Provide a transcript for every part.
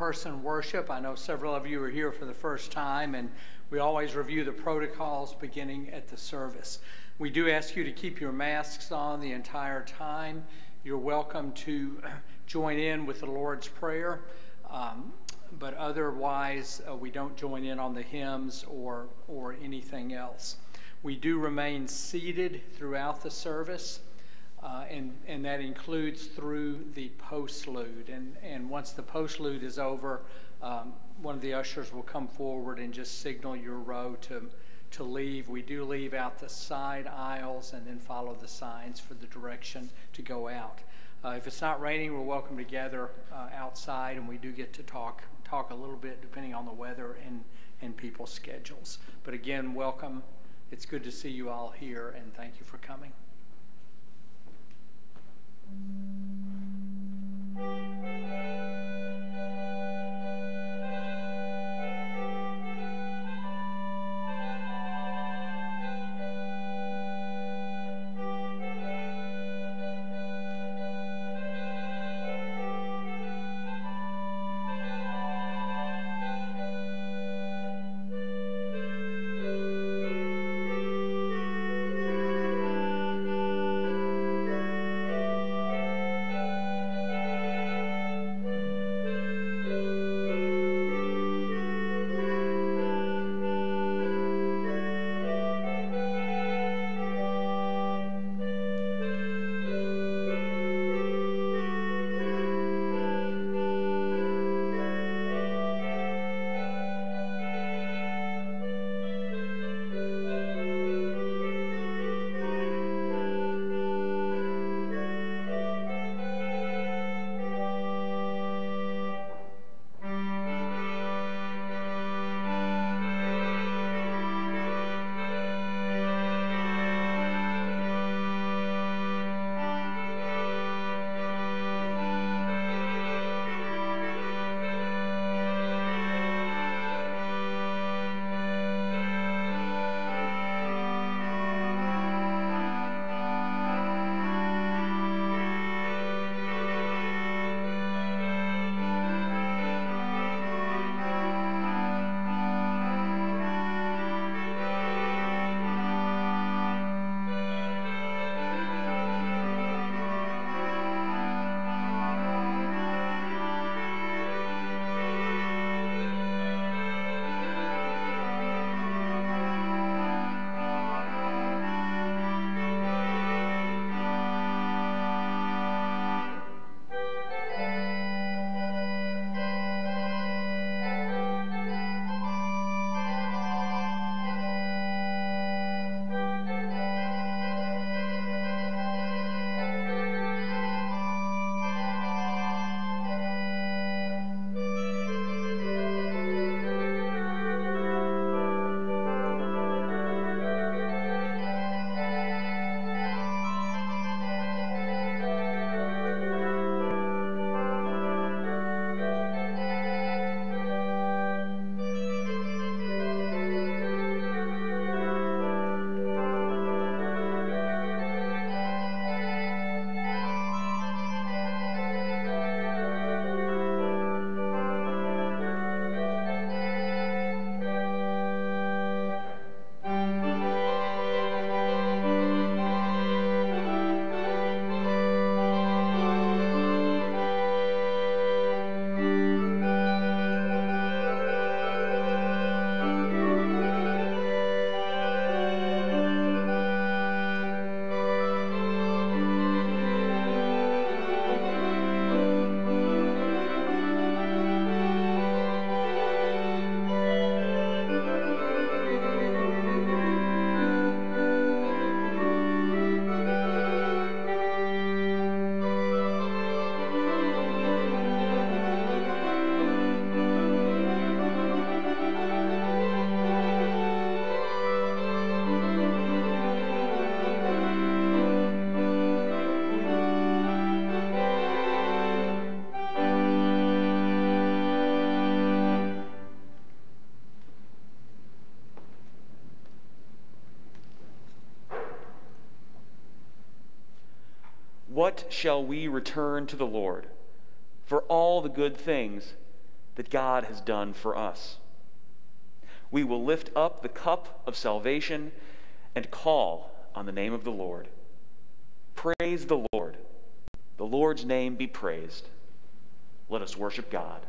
in-person worship. I know several of you are here for the first time, and we always review the protocols beginning at the service. We do ask you to keep your masks on the entire time. You're welcome to join in with the Lord's Prayer, um, but otherwise uh, we don't join in on the hymns or, or anything else. We do remain seated throughout the service. Uh, and, and that includes through the postlude. And, and once the postlude is over, um, one of the ushers will come forward and just signal your row to, to leave. We do leave out the side aisles and then follow the signs for the direction to go out. Uh, if it's not raining, we're welcome to gather uh, outside, and we do get to talk talk a little bit depending on the weather and, and people's schedules. But again, welcome. It's good to see you all here, and thank you for coming. Thank you. Shall we return to the Lord for all the good things that God has done for us. We will lift up the cup of salvation and call on the name of the Lord. Praise the Lord. The Lord's name be praised. Let us worship God.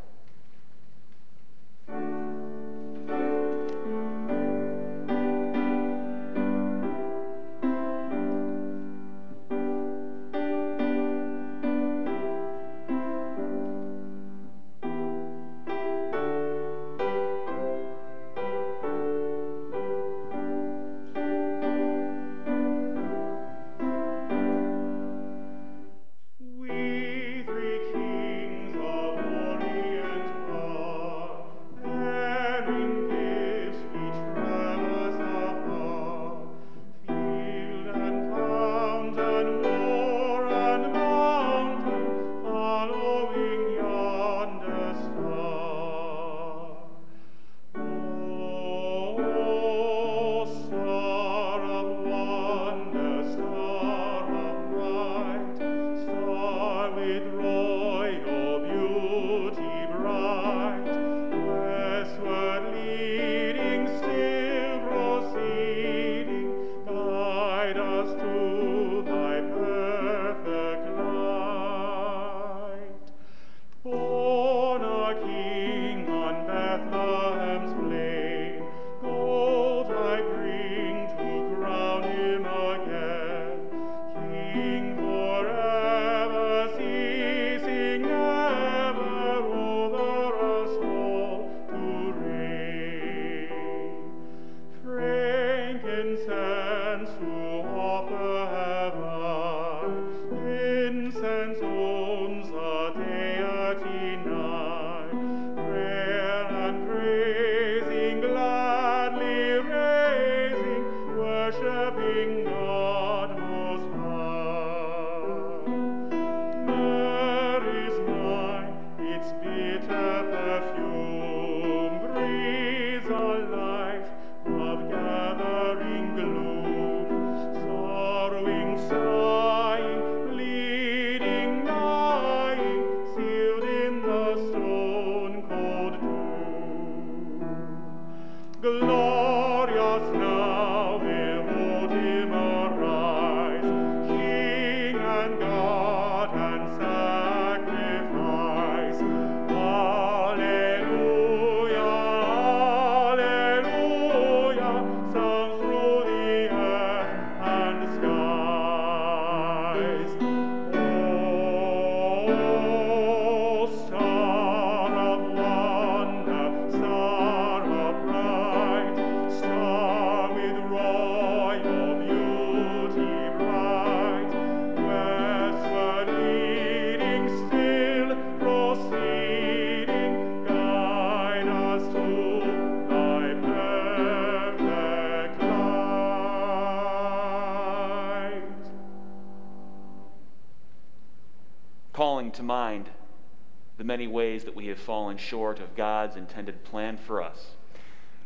Ways that we have fallen short of God's intended plan for us,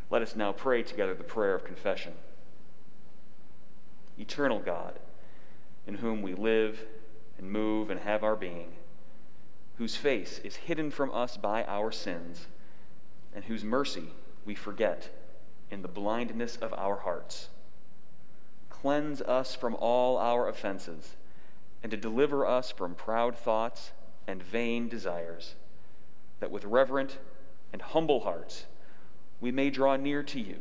let us now pray together the prayer of confession. Eternal God, in whom we live and move and have our being, whose face is hidden from us by our sins, and whose mercy we forget in the blindness of our hearts. Cleanse us from all our offenses and to deliver us from proud thoughts and vain desires, that with reverent and humble hearts we may draw near to you,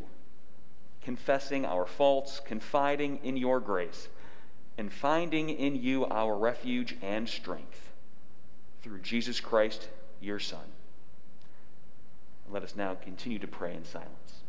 confessing our faults, confiding in your grace, and finding in you our refuge and strength. Through Jesus Christ, your Son. Let us now continue to pray in silence.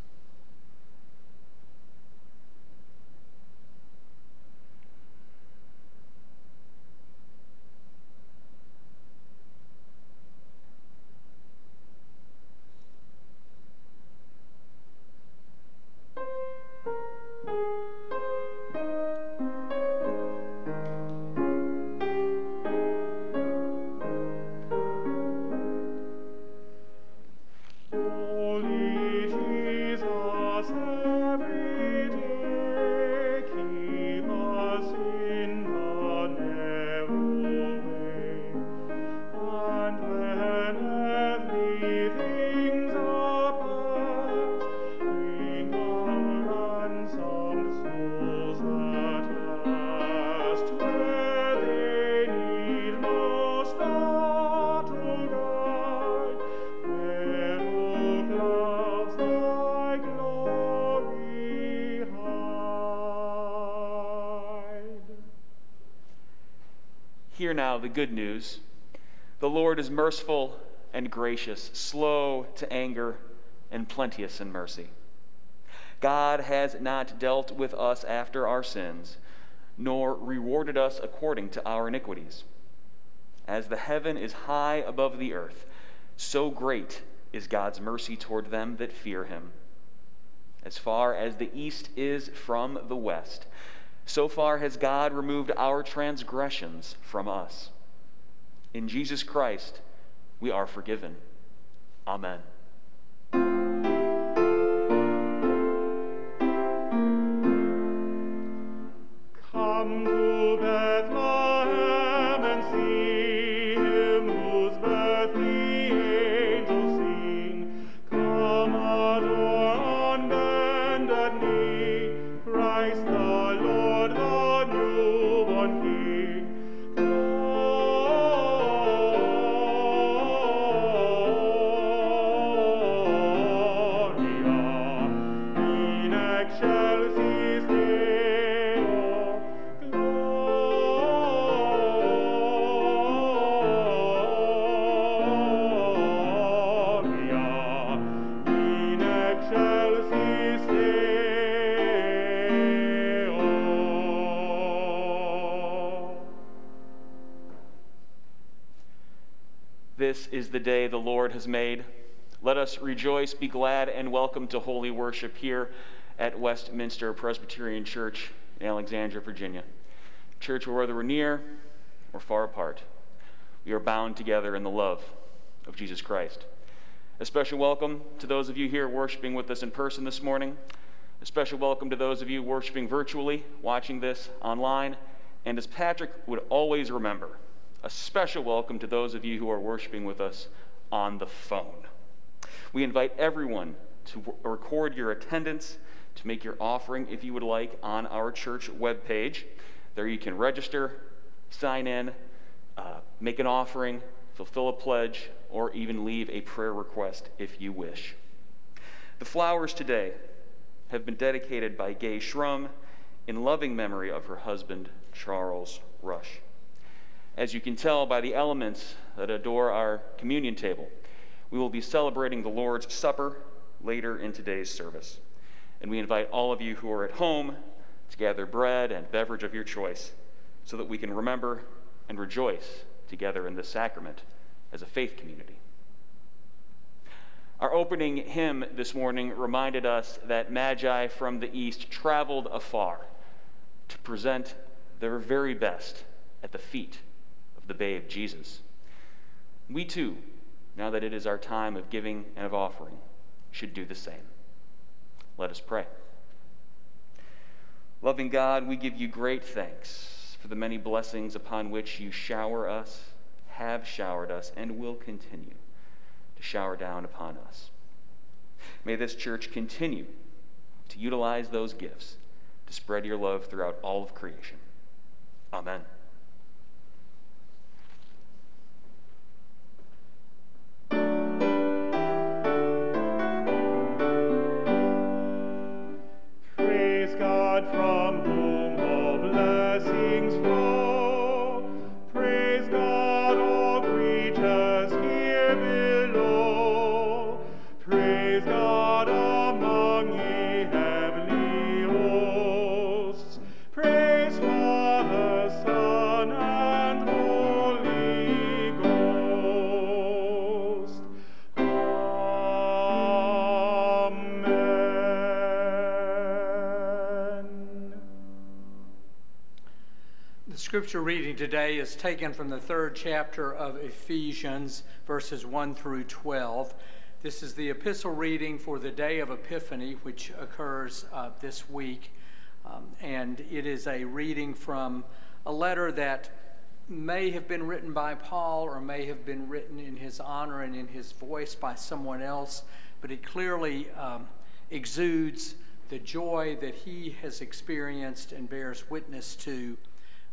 The good news. The Lord is merciful and gracious, slow to anger, and plenteous in mercy. God has not dealt with us after our sins, nor rewarded us according to our iniquities. As the heaven is high above the earth, so great is God's mercy toward them that fear him. As far as the east is from the west, so far has God removed our transgressions from us. In Jesus Christ, we are forgiven. Amen. Rejoice, be glad, and welcome to holy worship here at Westminster Presbyterian Church in Alexandria, Virginia. Church where whether we're near or far apart, we are bound together in the love of Jesus Christ. A special welcome to those of you here worshiping with us in person this morning. A special welcome to those of you worshiping virtually, watching this online. And as Patrick would always remember, a special welcome to those of you who are worshiping with us on the phone. We invite everyone to record your attendance, to make your offering, if you would like, on our church webpage. There you can register, sign in, uh, make an offering, fulfill a pledge, or even leave a prayer request if you wish. The flowers today have been dedicated by Gay Schrum in loving memory of her husband, Charles Rush. As you can tell by the elements that adore our communion table, we will be celebrating the Lord's Supper later in today's service. And we invite all of you who are at home to gather bread and beverage of your choice so that we can remember and rejoice together in this sacrament as a faith community. Our opening hymn this morning reminded us that Magi from the East traveled afar to present their very best at the feet of the babe Jesus. We too, now that it is our time of giving and of offering, should do the same. Let us pray. Loving God, we give you great thanks for the many blessings upon which you shower us, have showered us, and will continue to shower down upon us. May this church continue to utilize those gifts to spread your love throughout all of creation. Amen. Scripture reading today is taken from the third chapter of Ephesians, verses 1 through 12. This is the epistle reading for the day of Epiphany, which occurs uh, this week. Um, and it is a reading from a letter that may have been written by Paul or may have been written in his honor and in his voice by someone else, but it clearly um, exudes the joy that he has experienced and bears witness to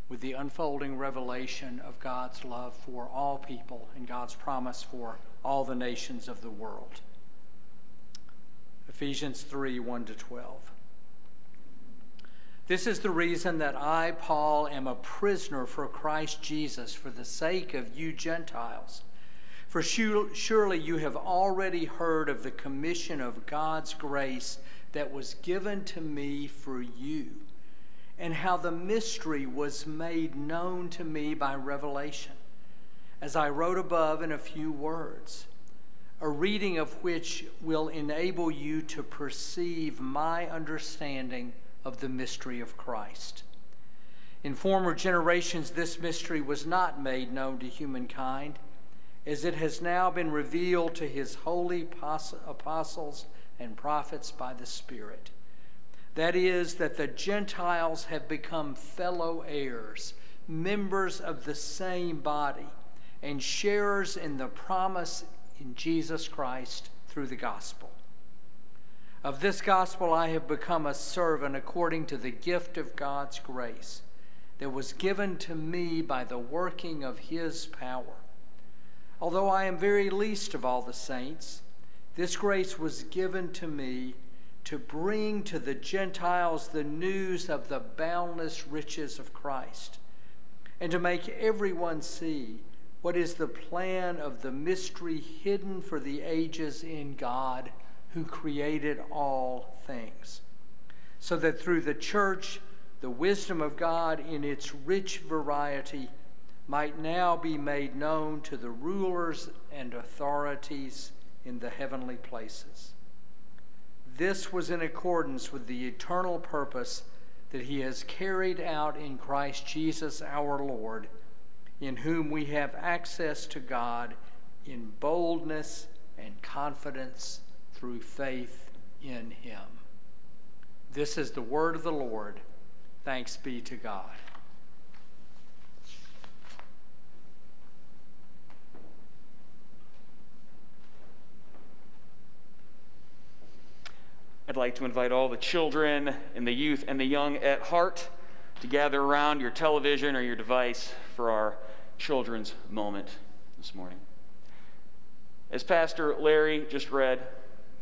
with the unfolding revelation of God's love for all people and God's promise for all the nations of the world. Ephesians 3 1 to 12. This is the reason that I, Paul, am a prisoner for Christ Jesus for the sake of you Gentiles. For surely you have already heard of the commission of God's grace that was given to me for you, and how the mystery was made known to me by revelation, as I wrote above in a few words, a reading of which will enable you to perceive my understanding of the mystery of Christ. In former generations, this mystery was not made known to humankind, as it has now been revealed to his holy apostles and prophets by the Spirit. That is, that the Gentiles have become fellow heirs, members of the same body, and sharers in the promise in Jesus Christ through the gospel. Of this gospel I have become a servant according to the gift of God's grace that was given to me by the working of his power. Although I am very least of all the saints, this grace was given to me to bring to the Gentiles the news of the boundless riches of Christ, and to make everyone see what is the plan of the mystery hidden for the ages in God who created all things, so that through the church, the wisdom of God in its rich variety might now be made known to the rulers and authorities in the heavenly places. This was in accordance with the eternal purpose that he has carried out in Christ Jesus our Lord, in whom we have access to God in boldness and confidence through faith in him. This is the word of the Lord. Thanks be to God. I'd like to invite all the children and the youth and the young at heart to gather around your television or your device for our children's moment this morning. As Pastor Larry just read,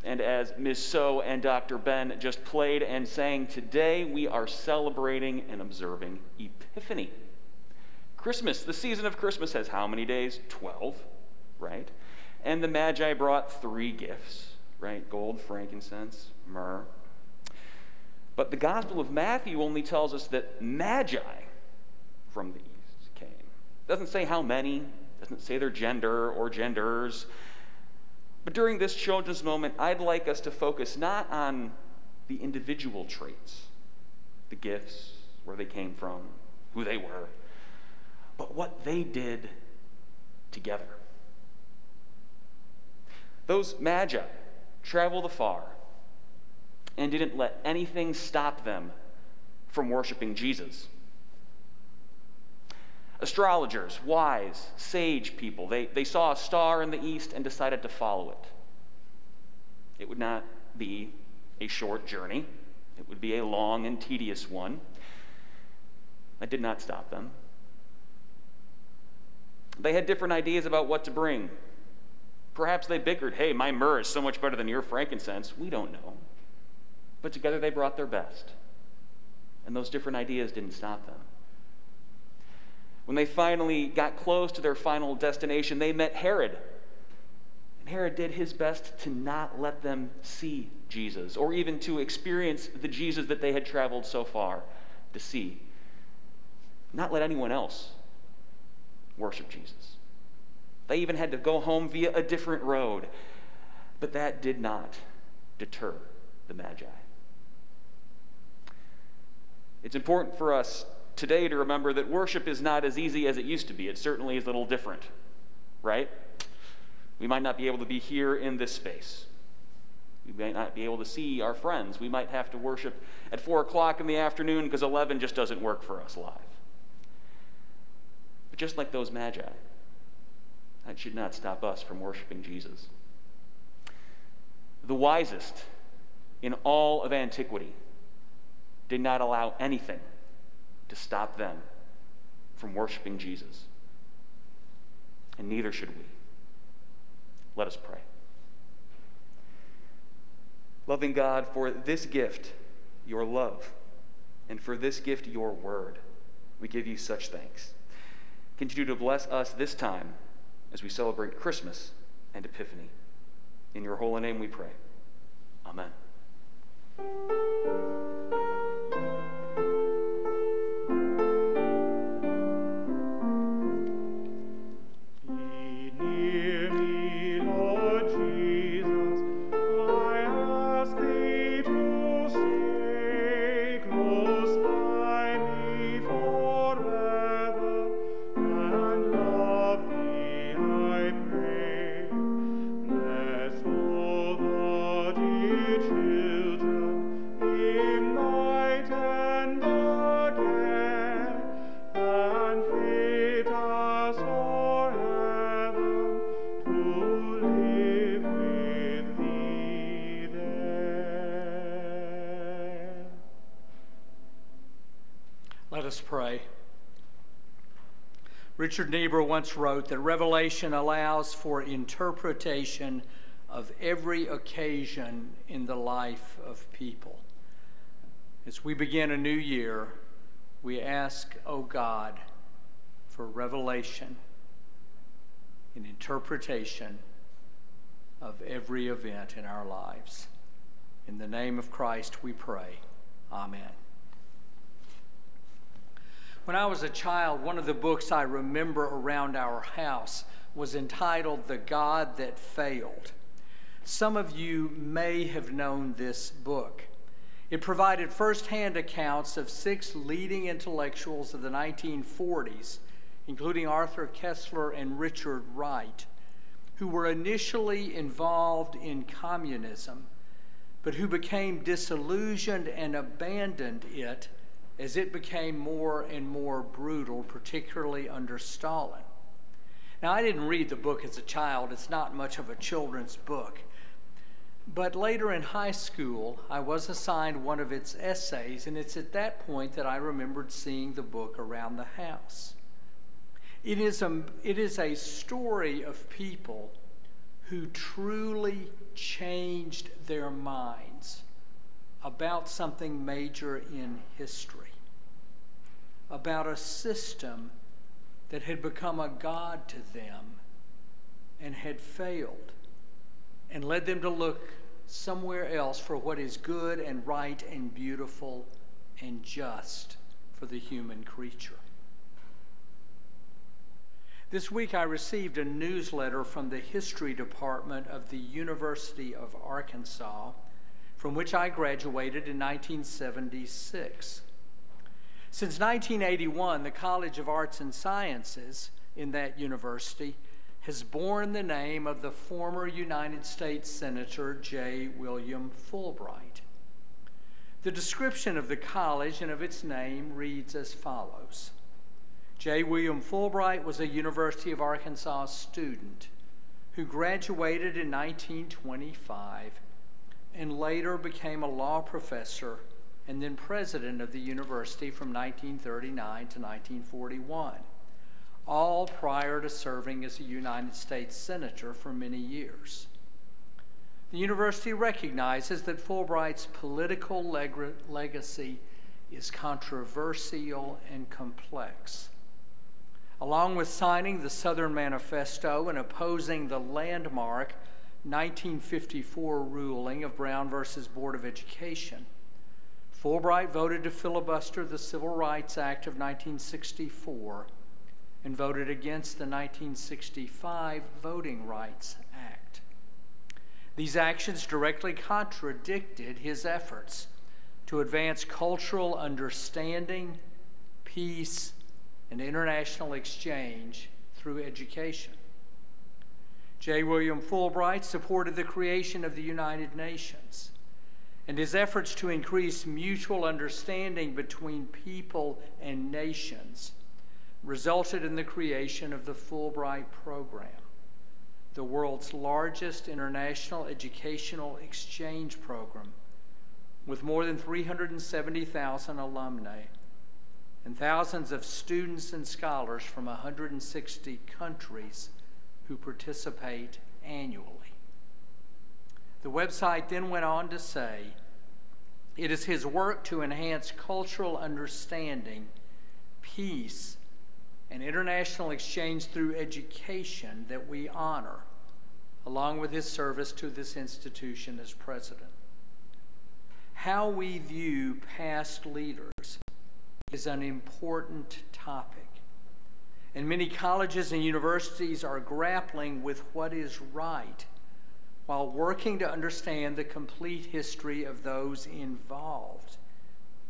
and as Ms. So and Dr. Ben just played and sang, today we are celebrating and observing Epiphany. Christmas, the season of Christmas has how many days? Twelve, right? And the Magi brought three gifts, right? Gold, frankincense, myrrh. But the Gospel of Matthew only tells us that Magi from the east came. It doesn't say how many, doesn't say their gender or genders. But during this children's moment, I'd like us to focus not on the individual traits, the gifts, where they came from, who they were, but what they did together. Those magi traveled afar and didn't let anything stop them from worshiping Jesus astrologers, wise, sage people. They, they saw a star in the east and decided to follow it. It would not be a short journey, it would be a long and tedious one. That did not stop them. They had different ideas about what to bring. Perhaps they bickered, hey, my myrrh is so much better than your frankincense. We don't know. But together they brought their best. And those different ideas didn't stop them. When they finally got close to their final destination, they met Herod. And Herod did his best to not let them see Jesus or even to experience the Jesus that they had traveled so far to see. Not let anyone else worship Jesus. They even had to go home via a different road. But that did not deter the Magi. It's important for us today to remember that worship is not as easy as it used to be. It certainly is a little different, right? We might not be able to be here in this space. We might not be able to see our friends. We might have to worship at 4 o'clock in the afternoon because 11 just doesn't work for us live. But just like those magi, that should not stop us from worshiping Jesus. The wisest in all of antiquity did not allow anything to stop them from worshiping Jesus. And neither should we. Let us pray. Loving God, for this gift, your love, and for this gift, your word. We give you such thanks. Continue to bless us this time as we celebrate Christmas and Epiphany. In your holy name we pray. Amen. thank you Richard Niebuhr once wrote that revelation allows for interpretation of every occasion in the life of people. As we begin a new year, we ask, O oh God, for revelation and interpretation of every event in our lives. In the name of Christ we pray. Amen. When I was a child, one of the books I remember around our house was entitled The God That Failed. Some of you may have known this book. It provided firsthand accounts of six leading intellectuals of the 1940s, including Arthur Koestler and Richard Wright, who were initially involved in communism, but who became disillusioned and abandoned it as it became more and more brutal, particularly under Stalin. Now, I didn't read the book as a child, it's not much of a children's book. But later in high school, I was assigned one of its essays, and it's at that point that I remembered seeing the book around the house. It is a, it is a story of people who truly changed their minds about something major in history, about a system that had become a God to them and had failed and led them to look somewhere else for what is good and right and beautiful and just for the human creature. This week I received a newsletter from the history department of the University of Arkansas from which I graduated in 1976. Since 1981, the College of Arts and Sciences in that university has borne the name of the former United States Senator J. William Fulbright. The description of the college and of its name reads as follows J. William Fulbright was a University of Arkansas student who graduated in 1925 and later became a law professor and then president of the university from 1939 to 1941, all prior to serving as a United States Senator for many years. The university recognizes that Fulbright's political leg legacy is controversial and complex. Along with signing the Southern Manifesto and opposing the landmark 1954 ruling of Brown versus Board of Education. Fulbright voted to filibuster the Civil Rights Act of 1964 and voted against the 1965 Voting Rights Act. These actions directly contradicted his efforts to advance cultural understanding, peace, and international exchange through education. J. William Fulbright supported the creation of the United Nations, and his efforts to increase mutual understanding between people and nations resulted in the creation of the Fulbright Program, the world's largest international educational exchange program with more than 370,000 alumni and thousands of students and scholars from 160 countries who participate annually. The website then went on to say It is his work to enhance cultural understanding, peace, and international exchange through education that we honor, along with his service to this institution as president. How we view past leaders is an important topic. And many colleges and universities are grappling with what is right while working to understand the complete history of those involved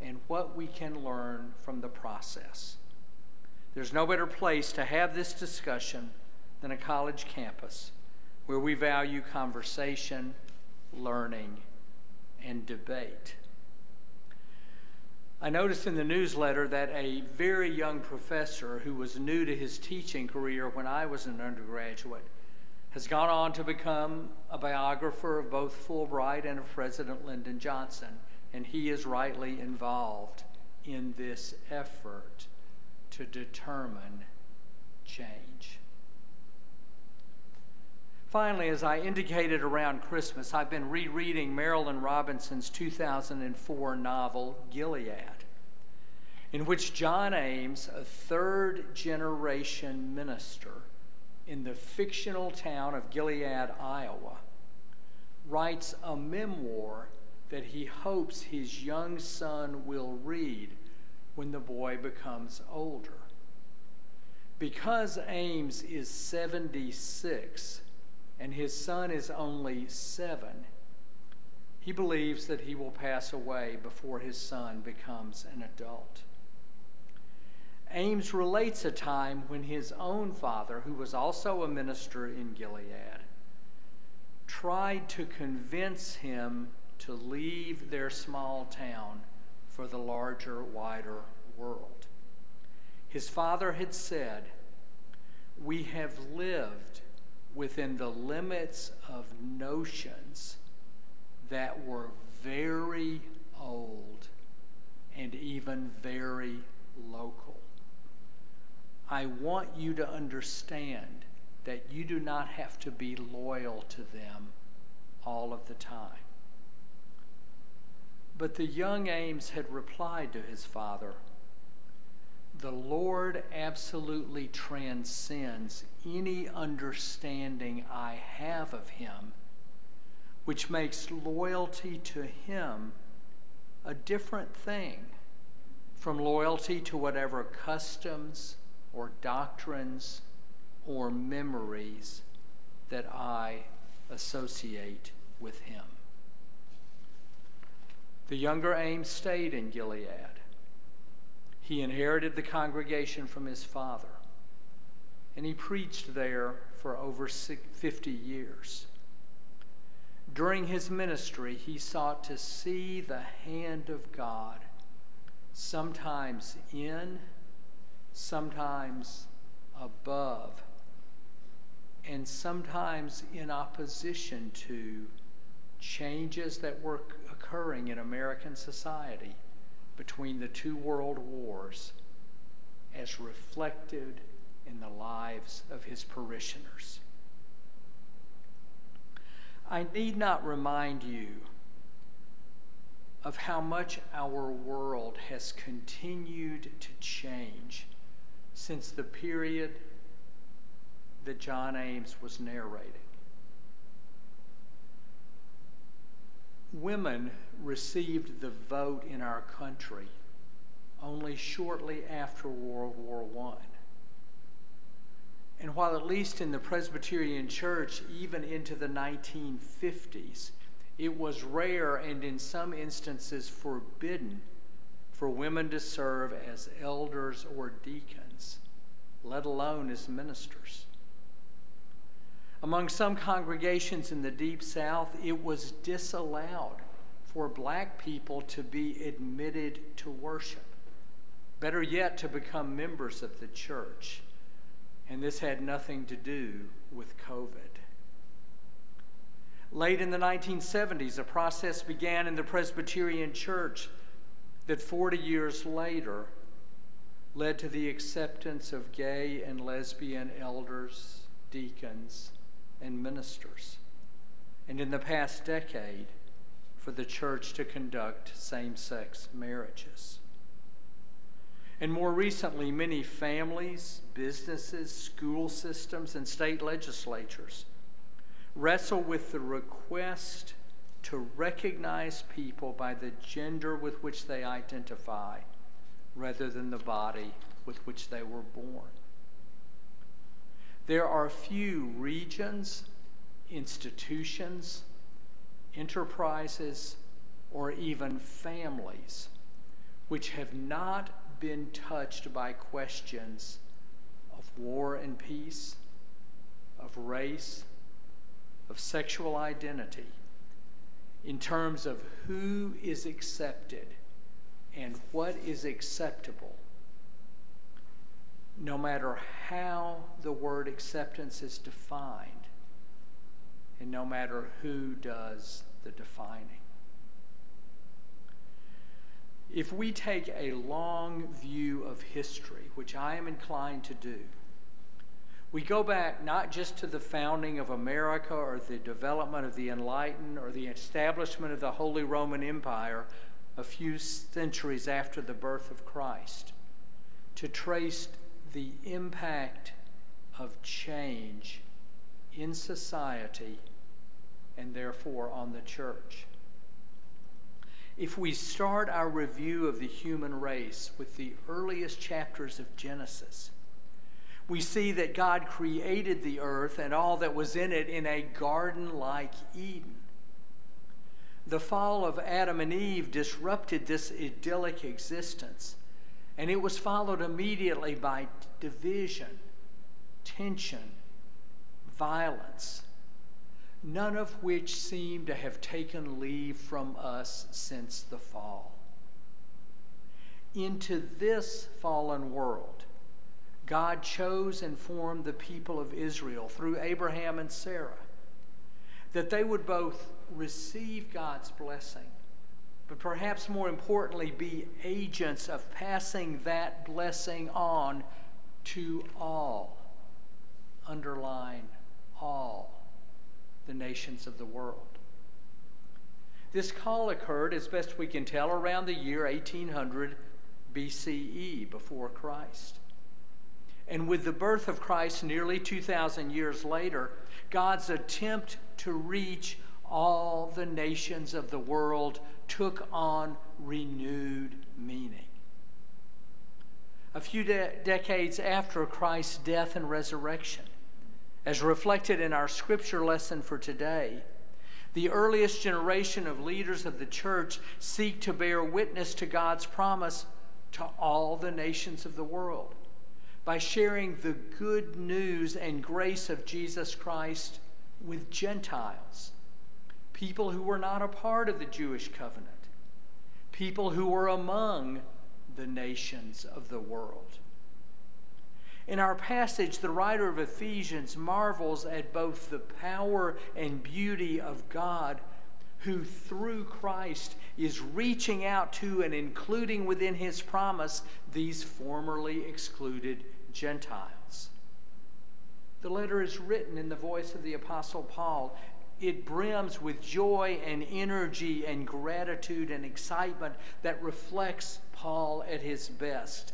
and what we can learn from the process. There's no better place to have this discussion than a college campus where we value conversation, learning, and debate. I noticed in the newsletter that a very young professor who was new to his teaching career when I was an undergraduate has gone on to become a biographer of both Fulbright and of President Lyndon Johnson, and he is rightly involved in this effort to determine change. Finally, as I indicated around Christmas, I've been rereading Marilynne Robinson's 2004 novel, Gilead, in which John Ames, a third generation minister in the fictional town of Gilead, Iowa, writes a memoir that he hopes his young son will read when the boy becomes older. Because Ames is 76, and his son is only seven, he believes that he will pass away before his son becomes an adult. Ames relates a time when his own father, who was also a minister in Gilead, tried to convince him to leave their small town for the larger, wider world. His father had said, We have lived within the limits of notions that were very old and even very local. I want you to understand that you do not have to be loyal to them all of the time. But the young Ames had replied to his father, the Lord absolutely transcends any understanding I have of Him, which makes loyalty to Him a different thing from loyalty to whatever customs or doctrines or memories that I associate with Him. The younger Ames stayed in Gilead he inherited the congregation from his father, and he preached there for over 50 years. During his ministry, he sought to see the hand of God, sometimes in, sometimes above, and sometimes in opposition to changes that were occurring in American society between the two world wars as reflected in the lives of his parishioners. I need not remind you of how much our world has continued to change since the period that John Ames was narrating. Women received the vote in our country only shortly after World War I. And while, at least in the Presbyterian Church, even into the 1950s, it was rare and in some instances forbidden for women to serve as elders or deacons, let alone as ministers. Among some congregations in the Deep South, it was disallowed for black people to be admitted to worship. Better yet, to become members of the church. And this had nothing to do with COVID. Late in the 1970s, a process began in the Presbyterian Church that 40 years later led to the acceptance of gay and lesbian elders, deacons, and ministers. And in the past decade, for the church to conduct same sex marriages. And more recently, many families, businesses, school systems, and state legislatures wrestle with the request to recognize people by the gender with which they identify rather than the body with which they were born. There are few regions, institutions, enterprises, or even families which have not been touched by questions of war and peace, of race, of sexual identity, in terms of who is accepted and what is acceptable, no matter how the word acceptance is defined, and no matter who does the defining. If we take a long view of history, which I am inclined to do, we go back not just to the founding of America or the development of the Enlightened or the establishment of the Holy Roman Empire a few centuries after the birth of Christ to trace the impact of change in society and therefore on the church. If we start our review of the human race with the earliest chapters of Genesis, we see that God created the earth and all that was in it in a garden like Eden. The fall of Adam and Eve disrupted this idyllic existence, and it was followed immediately by division, tension, violence, none of which seem to have taken leave from us since the fall. Into this fallen world, God chose and formed the people of Israel through Abraham and Sarah, that they would both receive God's blessing, but perhaps more importantly, be agents of passing that blessing on to all. Underline all the nations of the world. This call occurred, as best we can tell, around the year 1800 BCE, before Christ. And with the birth of Christ nearly 2,000 years later, God's attempt to reach all the nations of the world took on renewed meaning. A few de- decades after Christ's death and resurrection, as reflected in our scripture lesson for today, the earliest generation of leaders of the church seek to bear witness to God's promise to all the nations of the world by sharing the good news and grace of Jesus Christ with Gentiles, people who were not a part of the Jewish covenant, people who were among the nations of the world. In our passage, the writer of Ephesians marvels at both the power and beauty of God, who through Christ is reaching out to and including within his promise these formerly excluded Gentiles. The letter is written in the voice of the Apostle Paul. It brims with joy and energy and gratitude and excitement that reflects Paul at his best.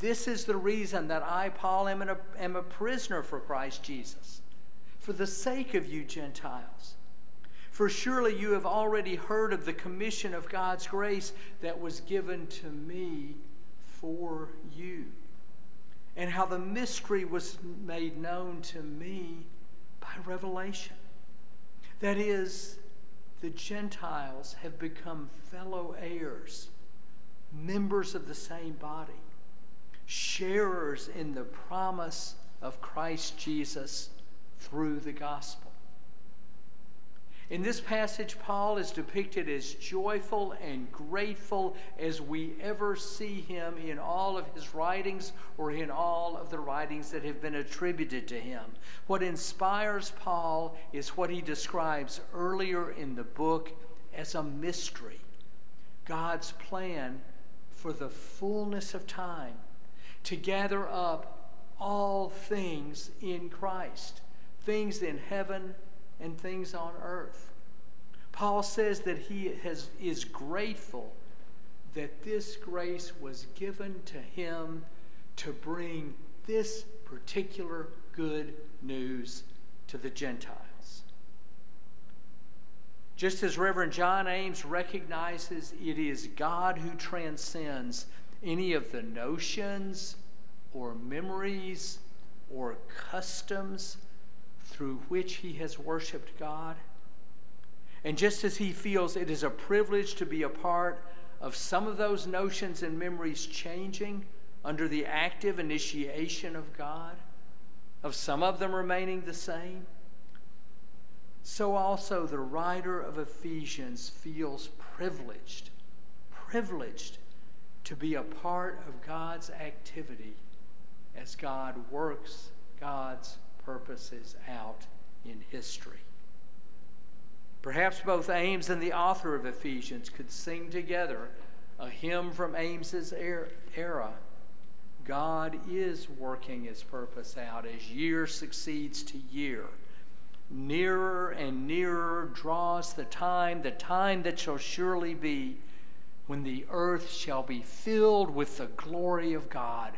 This is the reason that I, Paul, am, a, am a prisoner for Christ Jesus, for the sake of you Gentiles. For surely you have already heard of the commission of God's grace that was given to me for you, and how the mystery was made known to me by revelation. That is, the Gentiles have become fellow heirs, members of the same body sharers in the promise of Christ Jesus through the gospel. In this passage, Paul is depicted as joyful and grateful as we ever see him in all of his writings or in all of the writings that have been attributed to him. What inspires Paul is what he describes earlier in the book as a mystery God's plan for the fullness of time to gather up all things in Christ, things in heaven and things on earth. Paul says that he has, is grateful that this grace was given to him to bring this particular good news to the Gentiles. Just as Reverend John Ames recognizes it is God who transcends any of the notions or memories or customs through which he has worshiped God. And just as he feels it is a privilege to be a part of some of those notions and memories changing under the active initiation of God, of some of them remaining the same, so also the writer of Ephesians feels privileged, privileged to be a part of God's activity as God works God's purposes out in history. Perhaps both Ames and the author of Ephesians could sing together a hymn from Ames's er-, era. God is working his purpose out as year succeeds to year. Nearer and nearer draws the time, the time that shall surely be when the earth shall be filled with the glory of God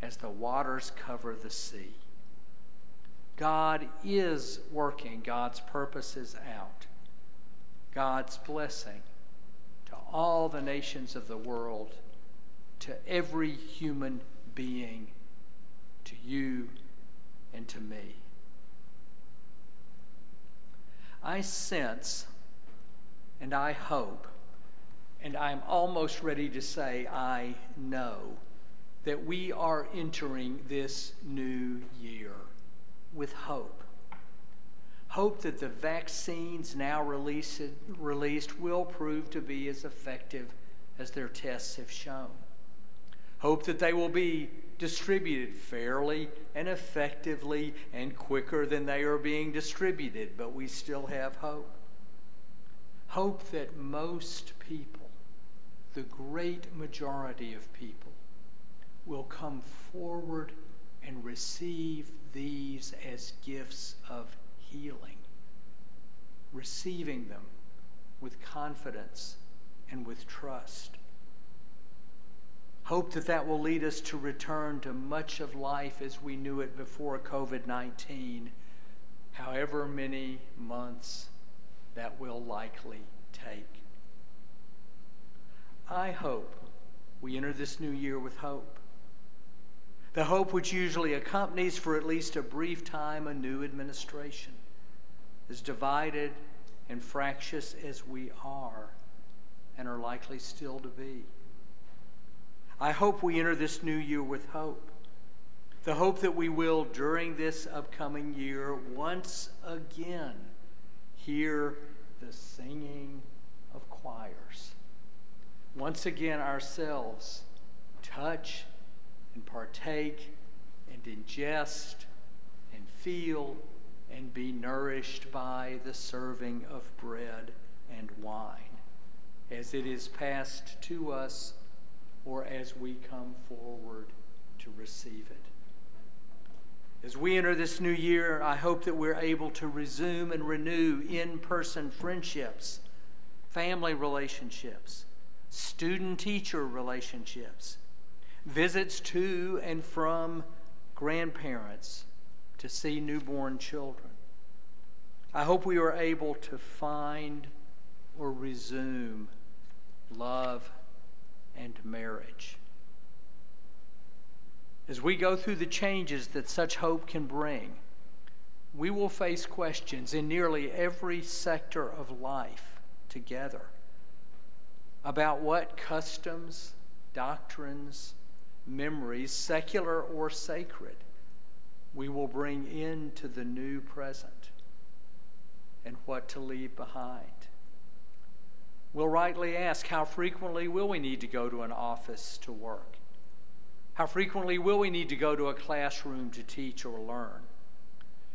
as the waters cover the sea. God is working God's purposes out. God's blessing to all the nations of the world, to every human being, to you and to me. I sense and I hope, and I'm almost ready to say I know, that we are entering this new year with hope. Hope that the vaccines now released, released will prove to be as effective as their tests have shown. Hope that they will be distributed fairly and effectively and quicker than they are being distributed, but we still have hope. Hope that most people, the great majority of people, will come forward and receive these as gifts of healing, receiving them with confidence and with trust. Hope that that will lead us to return to much of life as we knew it before COVID 19, however many months that will likely take. I hope we enter this new year with hope. The hope which usually accompanies for at least a brief time a new administration. As divided and fractious as we are, and are likely still to be. I hope we enter this new year with hope. The hope that we will, during this upcoming year, once again hear the singing of choirs. Once again, ourselves touch and partake and ingest and feel and be nourished by the serving of bread and wine as it is passed to us or as we come forward to receive it. As we enter this new year, I hope that we're able to resume and renew in person friendships, family relationships, student teacher relationships, visits to and from grandparents to see newborn children. I hope we are able to find or resume love and marriage. As we go through the changes that such hope can bring, we will face questions in nearly every sector of life together about what customs, doctrines, memories, secular or sacred, we will bring into the new present and what to leave behind. We'll rightly ask how frequently will we need to go to an office to work? How frequently will we need to go to a classroom to teach or learn?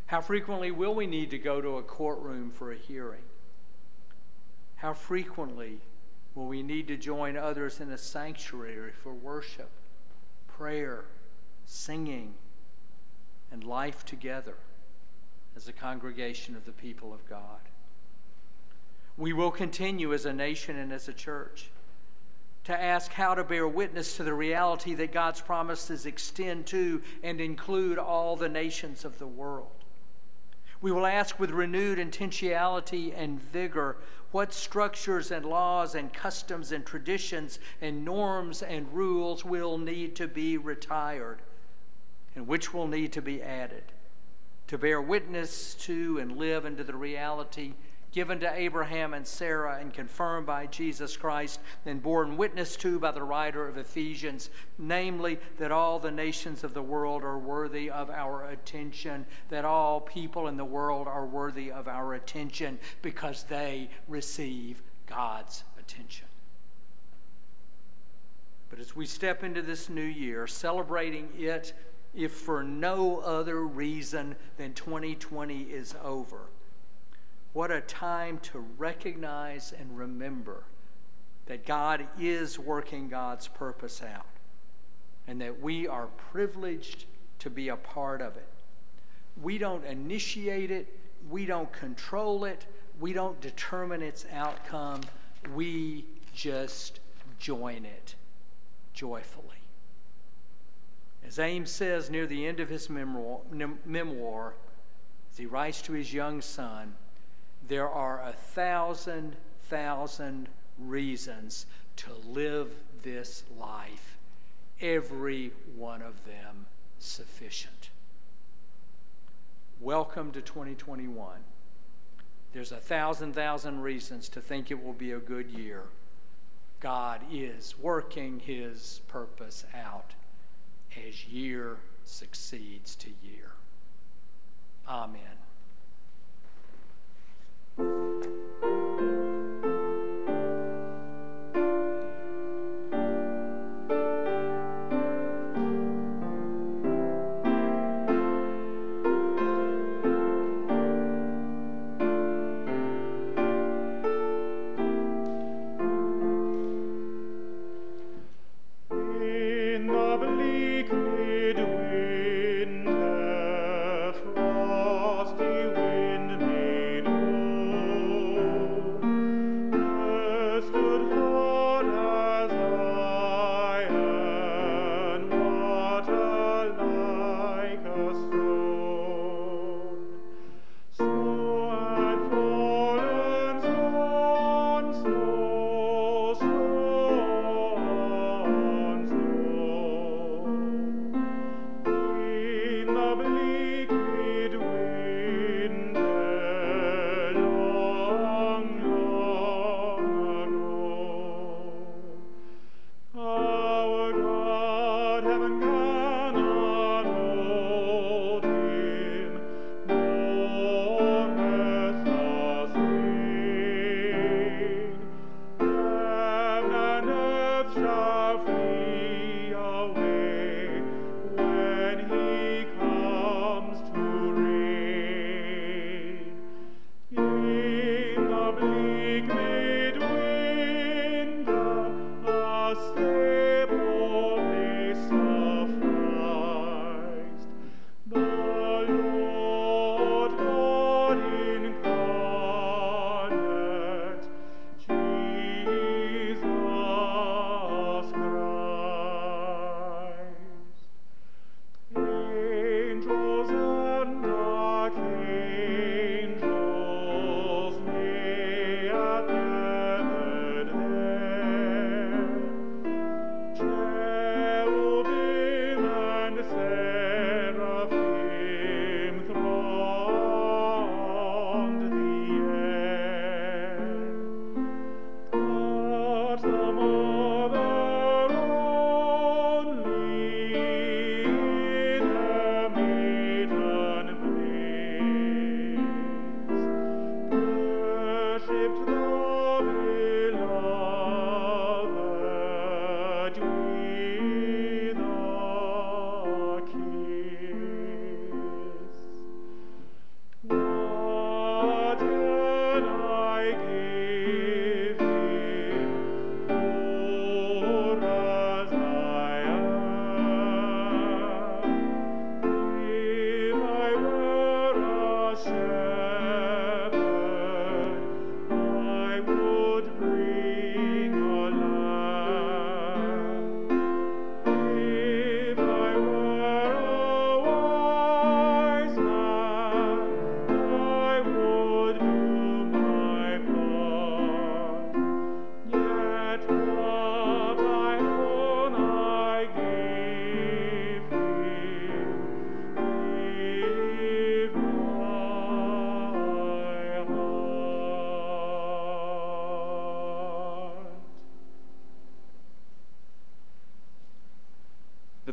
How frequently will we need to go to a courtroom for a hearing? How frequently will we need to join others in a sanctuary for worship prayer, singing, and life together as a congregation of the people of God. We will continue as a nation and as a church to ask how to bear witness to the reality that God's promises extend to and include all the nations of the world. We will ask with renewed intentionality and vigor what structures and laws and customs and traditions and norms and rules will need to be retired and which will need to be added to bear witness to and live into the reality given to Abraham and Sarah and confirmed by Jesus Christ and borne witness to by the writer of Ephesians, namely that all the nations of the world are worthy of our attention, that all people in the world are worthy of our attention because they receive God's attention. But as we step into this new year, celebrating it, if for no other reason than 2020 is over, what a time to recognize and remember that God is working God's purpose out and that we are privileged to be a part of it. We don't initiate it, we don't control it, we don't determine its outcome. We just join it joyfully. As Ames says near the end of his memoir, memoir as he writes to his young son, there are a thousand, thousand reasons to live this life, every one of them sufficient. Welcome to 2021. There's a thousand, thousand reasons to think it will be a good year. God is working his purpose out as year succeeds to year. Amen. うん。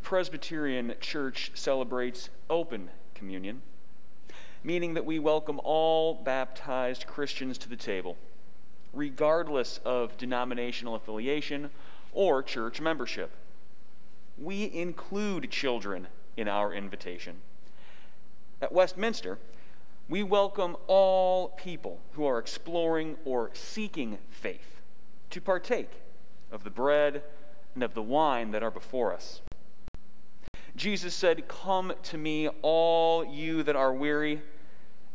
Presbyterian Church celebrates open communion, meaning that we welcome all baptized Christians to the table, regardless of denominational affiliation or church membership. We include children in our invitation. At Westminster, we welcome all people who are exploring or seeking faith to partake of the bread and of the wine that are before us. Jesus said, Come to me, all you that are weary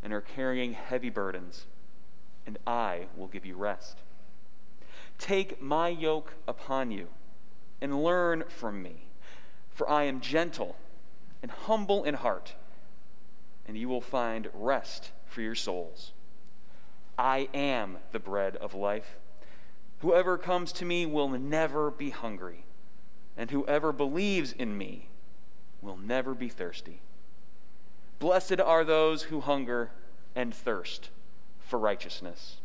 and are carrying heavy burdens, and I will give you rest. Take my yoke upon you and learn from me, for I am gentle and humble in heart, and you will find rest for your souls. I am the bread of life. Whoever comes to me will never be hungry, and whoever believes in me will never be thirsty. Blessed are those who hunger and thirst for righteousness.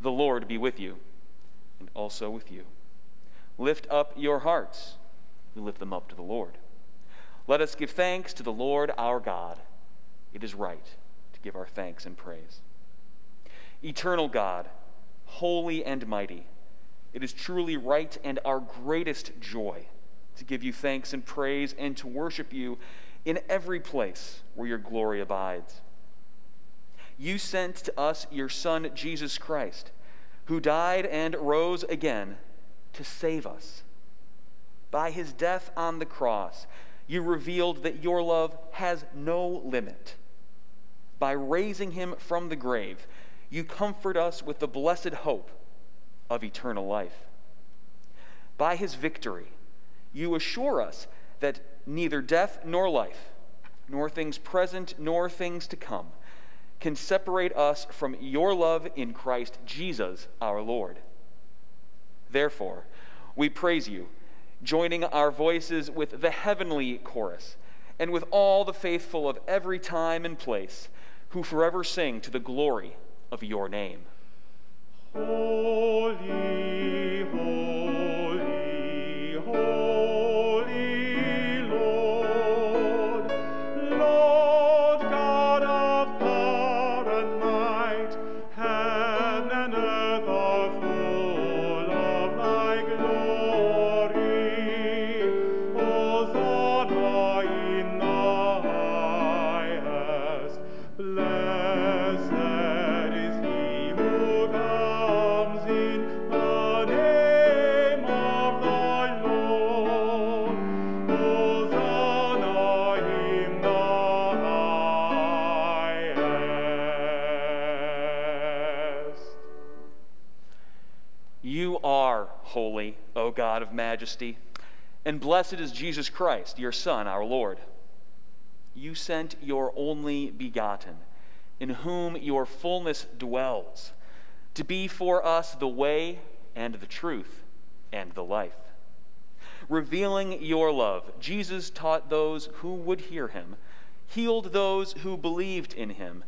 The Lord be with you, and also with you. Lift up your hearts. We lift them up to the Lord. Let us give thanks to the Lord our God. It is right to give our thanks and praise. Eternal God, holy and mighty, it is truly right and our greatest joy to give you thanks and praise and to worship you in every place where your glory abides. You sent to us your Son, Jesus Christ, who died and rose again to save us. By his death on the cross, you revealed that your love has no limit. By raising him from the grave, you comfort us with the blessed hope of eternal life. By his victory, you assure us that neither death nor life, nor things present nor things to come, can separate us from your love in Christ Jesus our Lord. Therefore, we praise you, joining our voices with the heavenly chorus and with all the faithful of every time and place who forever sing to the glory of your name. Holy, holy, majesty, and blessed is Jesus Christ, your Son, our Lord. You sent your only begotten, in whom your fullness dwells, to be for us the way and the truth and the life. Revealing your love, Jesus taught those who would hear him, healed those who believed in him,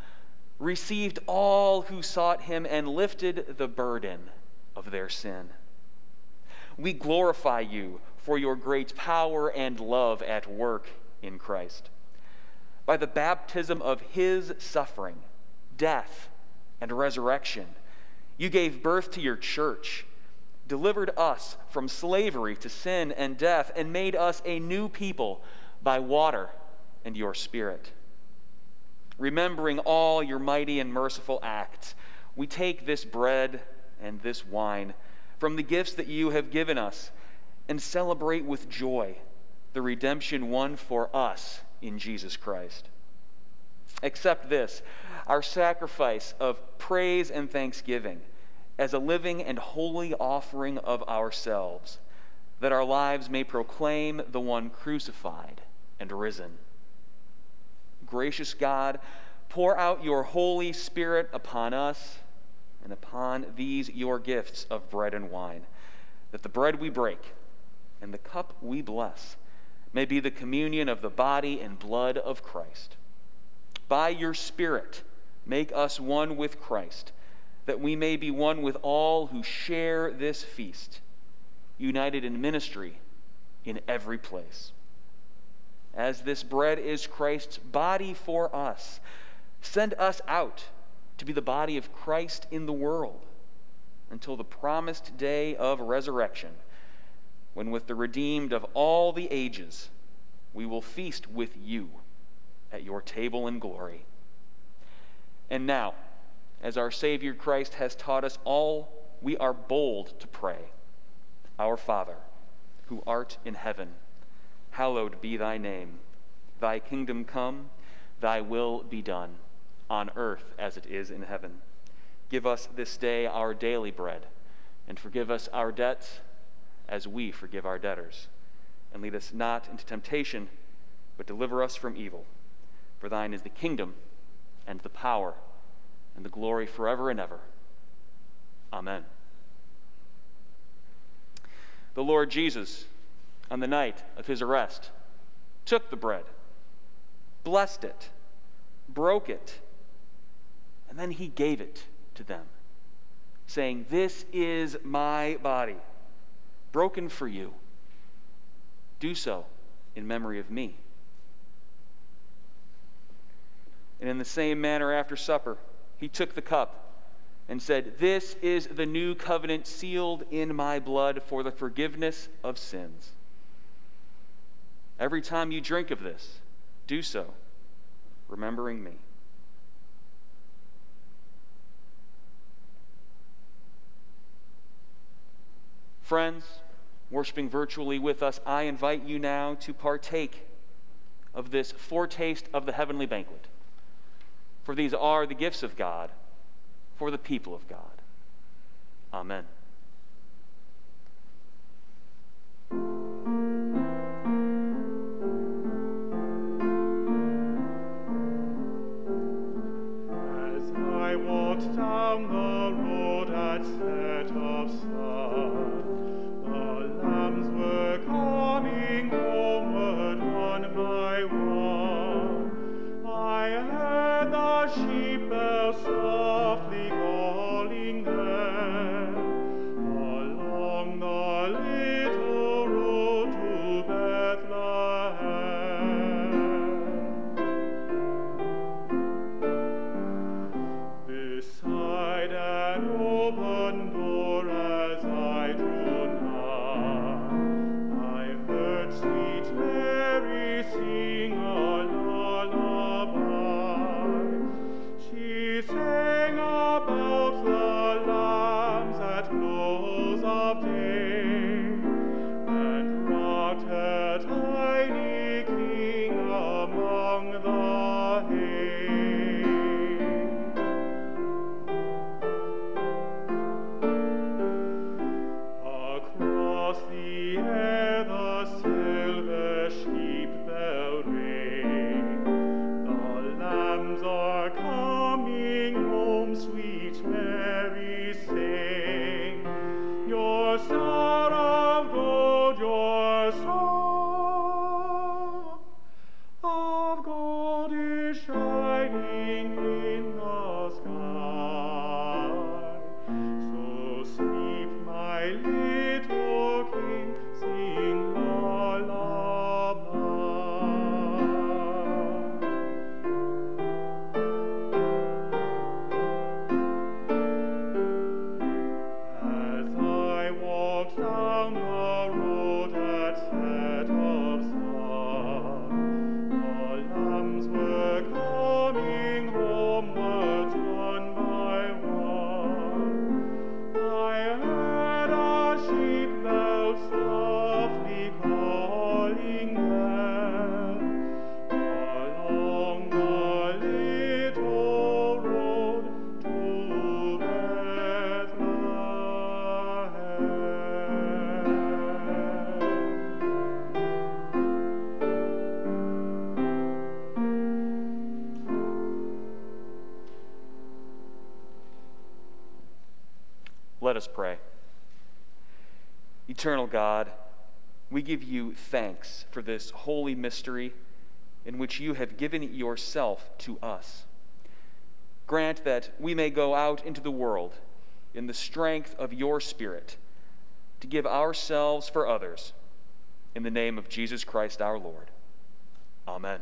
received all who sought him, and lifted the burden of their sin. We glorify you for your great power and love at work in Christ. By the baptism of his suffering, death, and resurrection, you gave birth to your church, delivered us from slavery to sin and death, and made us a new people by water and your spirit. Remembering all your mighty and merciful acts, we take this bread and this wine from the gifts that you have given us and celebrate with joy the redemption won for us in Jesus Christ. Accept this, our sacrifice of praise and thanksgiving, as a living and holy offering of ourselves, that our lives may proclaim the one crucified and risen. Gracious God, pour out your Holy Spirit upon us and upon these your gifts of bread and wine, that the bread we break and the cup we bless may be the communion of the body and blood of Christ. By your Spirit, make us one with Christ, that we may be one with all who share this feast, united in ministry in every place. as this bread is Christ's body for us. Send us out to be the body of Christ in the world until the promised day of resurrection, when with the redeemed of all the ages we will feast with you at your table in glory. And now, as our Savior Christ has taught us all, we are bold to pray Our Father, who art in heaven, hallowed be thy name. Thy kingdom come, thy will be done, on earth as it is in heaven. Give us this day our daily bread, and forgive us our debts as we forgive our debtors. And lead us not into temptation, but deliver us from evil. For thine is the kingdom, and the power, and the glory forever and ever. Amen. The Lord Jesus, on the night of his arrest, took the bread, blessed it, broke it, and then he gave it to them, saying, This is my body, broken for you. Do so in memory of me. And in the same manner, after supper, he took the cup and said, This is the new covenant sealed in my blood for the forgiveness of sins. Every time you drink of this, do so, remembering me. Friends, worshiping virtually with us, I invite you now to partake of this foretaste of the heavenly banquet. For these are the gifts of God for the people of God. Amen. As I walked down the road at set of sun, us pray. Eternal God, we give you thanks for this holy mystery in which you have given yourself to us. Grant that we may go out into the world in the strength of your Spirit to give ourselves for others. In the name of Jesus Christ our Lord. Amen.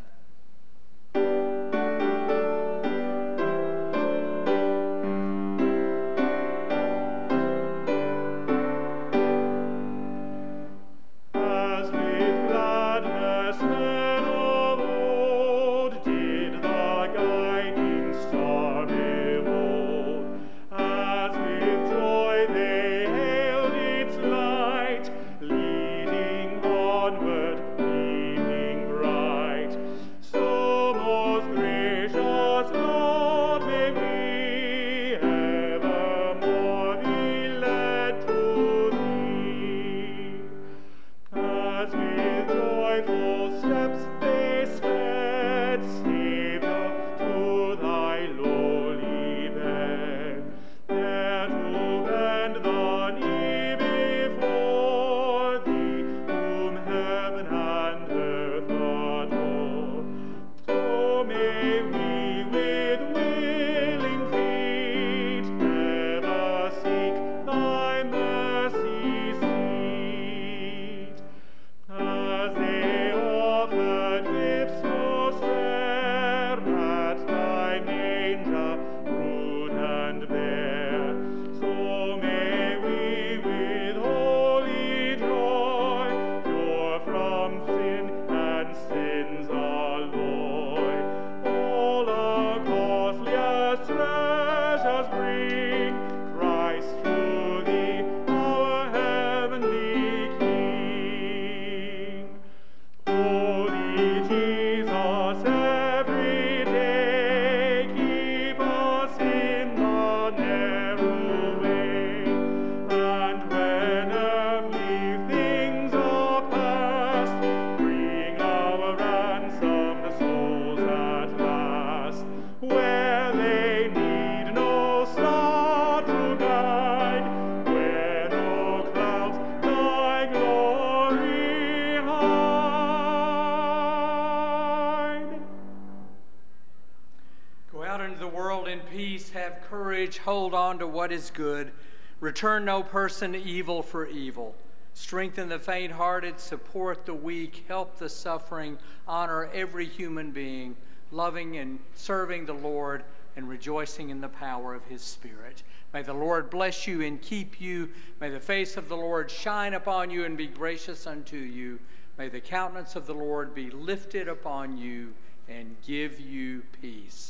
what is good. Return no person evil for evil. Strengthen the faint-hearted, support the weak, help the suffering, honor every human being, loving and serving the Lord and rejoicing in the power of his Spirit. May the Lord bless you and keep you. May the face of the Lord shine upon you and be gracious unto you. May the countenance of the Lord be lifted upon you and give you peace.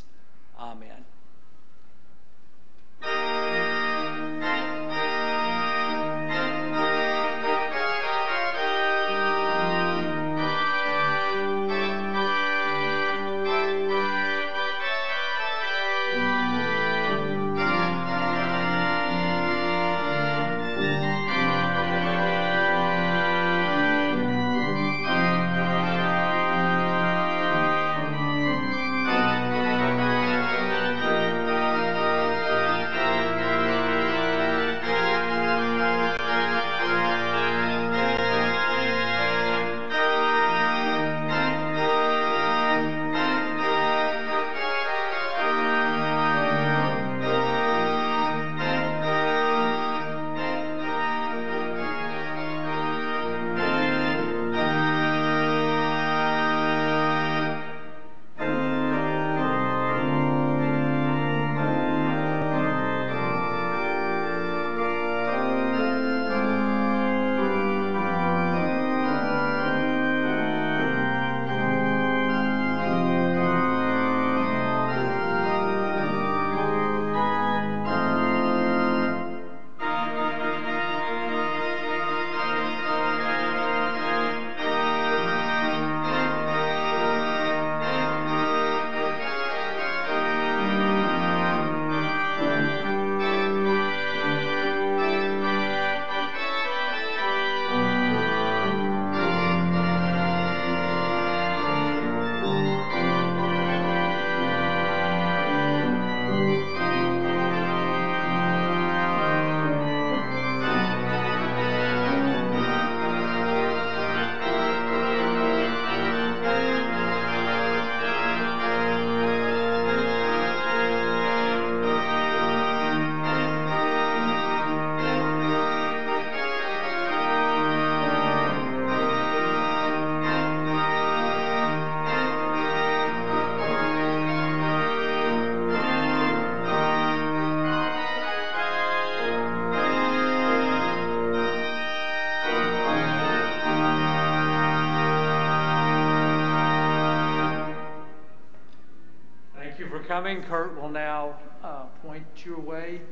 Coming. Kurt will now uh, point your way